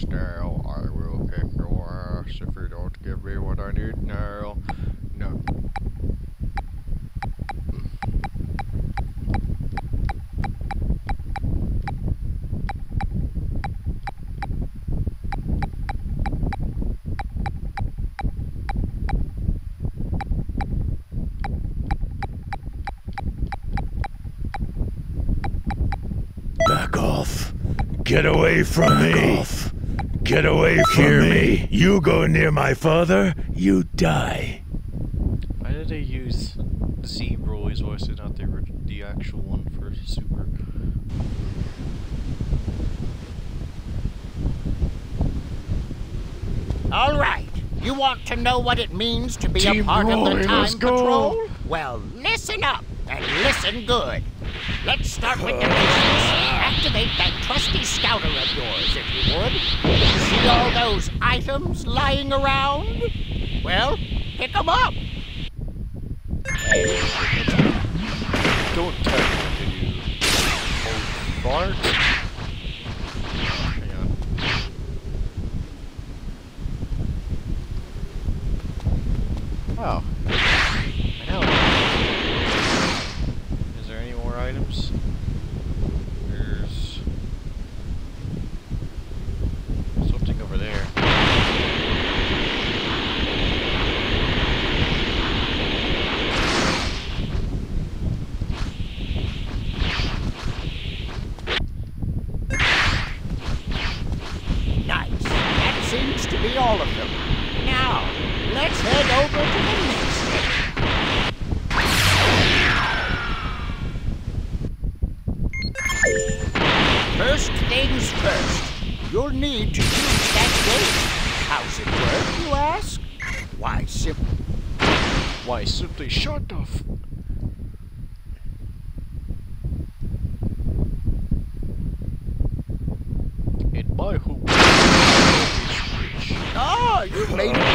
next now. I will kick your ass if you don't give me what I need now. No. Back off. Get away from me. Off. Get away from Hear me. You go near my father, you die. Why did they use Z Broly's voice and not the, the actual one for Super? All right. You want to know what it means to be a Team part of the let's Time go. Patrol? Well, listen up and listen good. Let's start with the basics. Activate that trusty scouter of yours, if you would. See all those items lying around? Well, pick them up. Don't tell me to you. Old fart. Hang on. Oh. I know. Is there any more items? There's something over there. Nice. That seems to be all of them. Now, let's head over to the next one. First things first, you'll need to use that gate. How's it work, you ask? Why, simple. Why, simply shut off. my hoop. Oh, ah, you made it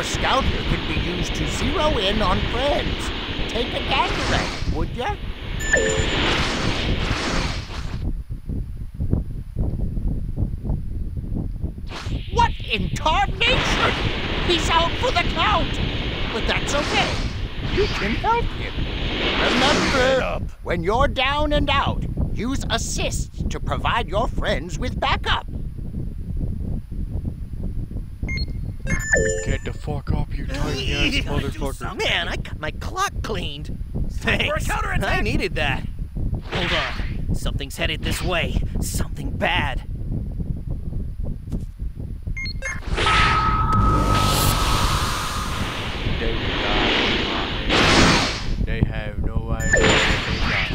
Your scouter could be used to zero in on friends. Take a gander at it, would ya? What in tarnation? He's out for the count. But that's okay. You can help him. Remember, when you're down and out, use assists to provide your friends with backup. Get the fuck up, you tiny ass motherfucker. Man, I got my clock cleaned. Thanks. counterattack. I needed that. Hold on. Something's headed this way. Something bad. They will die. They have no idea what they got.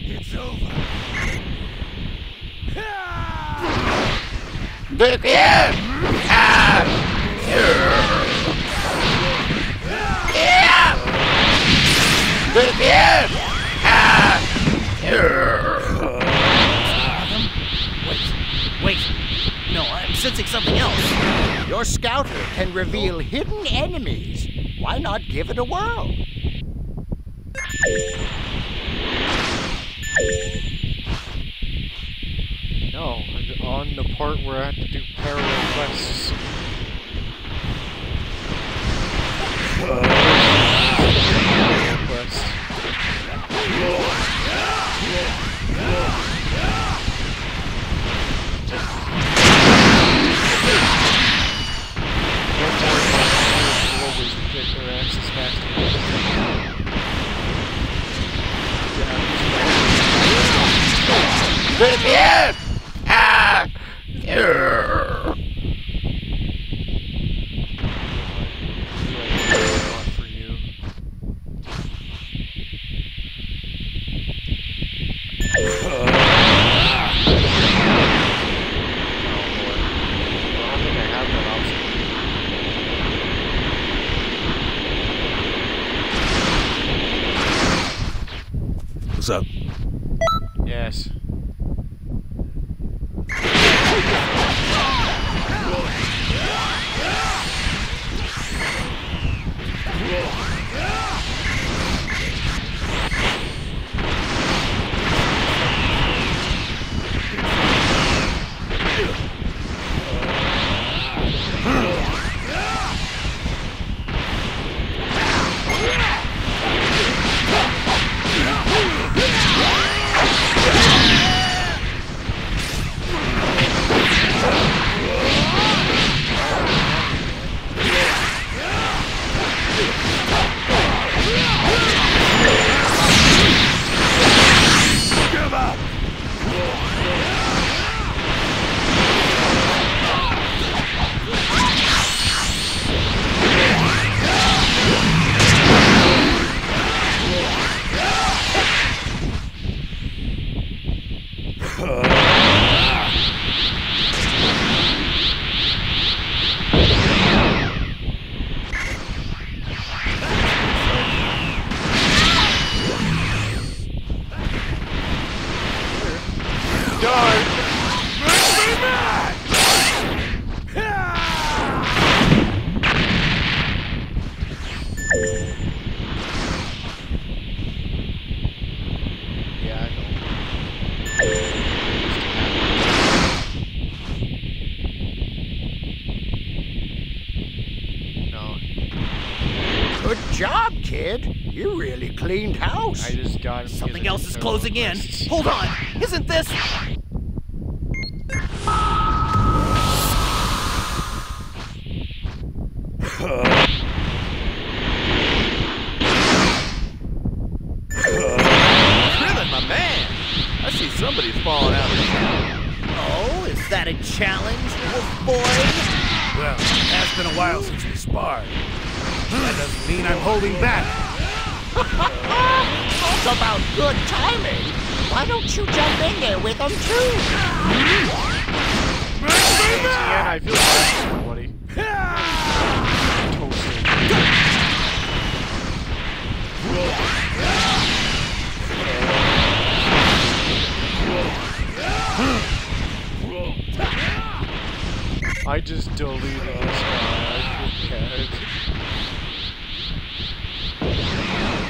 It's over. Wait. Wait. No, I'm sensing something else. Your scouter can reveal hidden enemies. Why not give it a whirl? No, I'm on the part where I have to do parallel quests. Parallel quest. Don't worry about it, we'll always get their asses faster. for you. Oh boy. Well, I don't think I have that option. What's up? Yes. Kid. You really cleaned house. I just got Something else is know closing in. Hold on. Isn't this? Krillin, my man! I see somebody's falling out of the. Oh, is that a challenge, wolf boy? Well, it has been a while since mean I'm holding back. Talk about good timing. Why don't you jump in there with them too? Yeah, I feel bad for everybody. I just deleted this guy. I feel bad.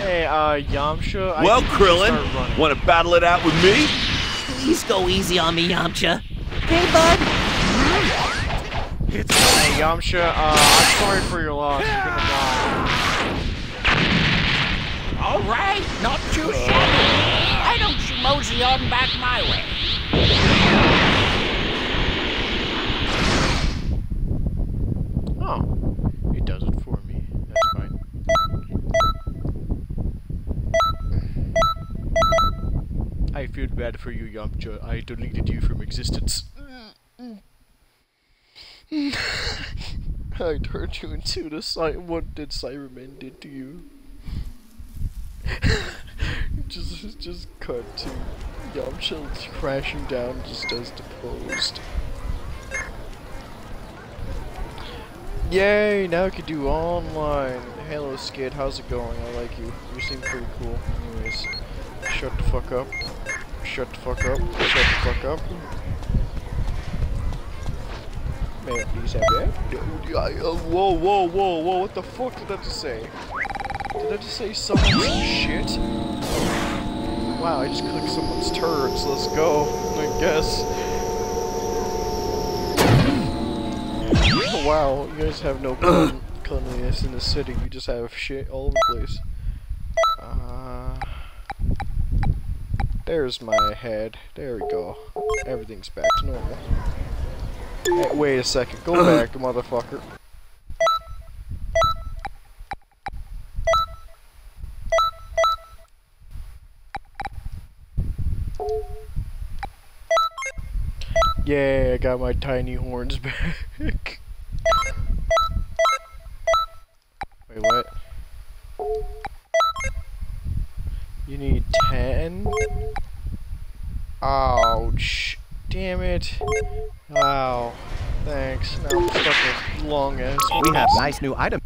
Hey, uh, Yamcha. Well, think you should start Krillin, want to battle it out with me? Please go easy on me, Yamcha. Hey, bud? It's Hey, Yamcha, uh, I'm sorry for your loss. You're gonna die. All right, not too shabby. Why don't you mosey on back my way? Oh, feel bad for you, Yamcha. I deleted you from existence. I turned you into the Cy- what did Saibaman did to you? just just cut to Yamcha crashing down just as deposed. Yay, now I can do online. Hello Skid, how's it going? I like you. You seem pretty cool. Anyways, shut the fuck up. Shut the fuck up. Shut the fuck up. Man, please have that. Whoa, whoa, whoa, whoa, what the fuck did that just say? Did that just say someone's shit? Wow, I just clicked someone's turrets. Let's go, I guess. wow, you guys have no clean- cleanliness in the city. You just have shit all over the place. Uh, there's my head. There we go. Everything's back to normal. Hey, wait a second. Go back, motherfucker. Yeah, I got my tiny horns back. Ouch. Damn it. Wow. Thanks. Now I'm stuck long We have nice new items.